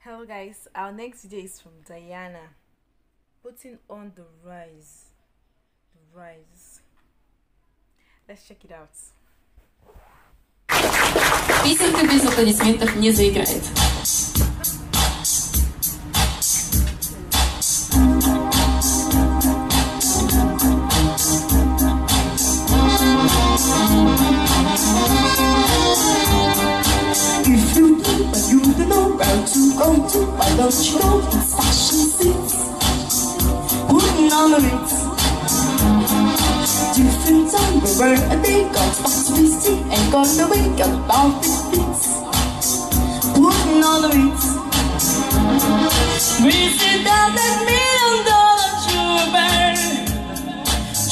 Hello guys, our next video is from Diana. Putting on the rise. The rise. Let's check it out. Песенка без аплодисментов не заиграет. To fashion seats? Putting on the ritz. Different time, we were a day, got this tea, and got away, got about the beats. Putting on the ritz. We sit down that million dollar trooper.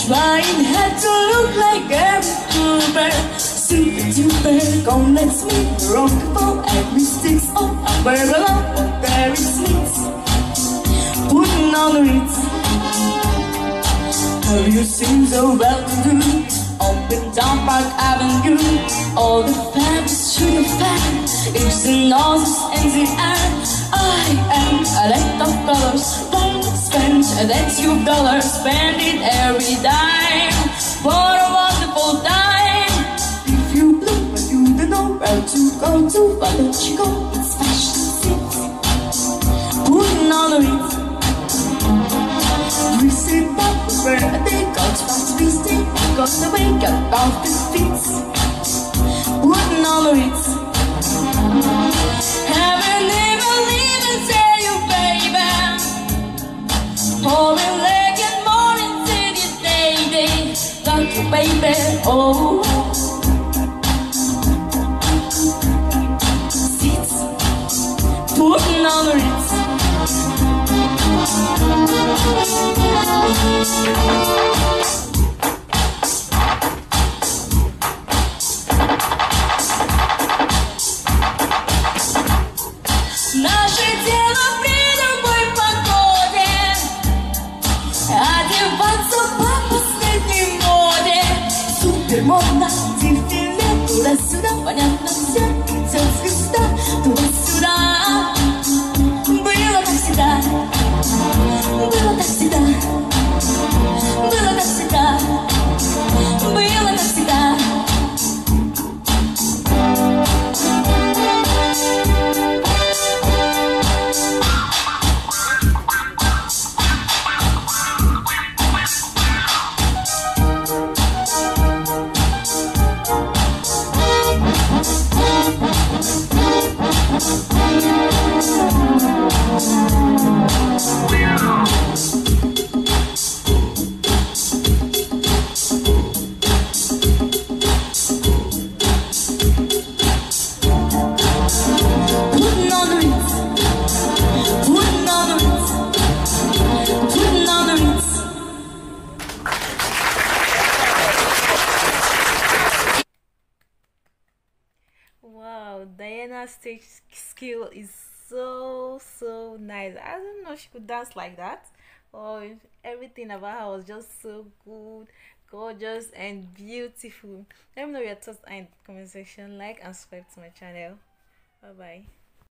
Trying hard to look like a trooper. Super duper, gone let's meet. Rock for every sticks oh, on a barrel of what there is needs. Putting on the ritz. Have you seen the well-to-do up and down Park Avenue? All the fabulous sugar fat, it's the noses and the air. I am a lot of colors, don't spend that's your dollar, spend it every dime for go to, why don't you go? It's fashion sense. The ritz. We sit back where they got back Got the the feet Putting on the Haven't even even tell you baby morning till you Got you baby oh модно, дефиле Туда-сюда, понятно Wow, Diana's stage skill is so so nice. I didn't know she could dance like that. Oh, everything about her was just so good, gorgeous, and beautiful. Let me know your thoughts in the comment section. Like and subscribe to my channel. Bye bye.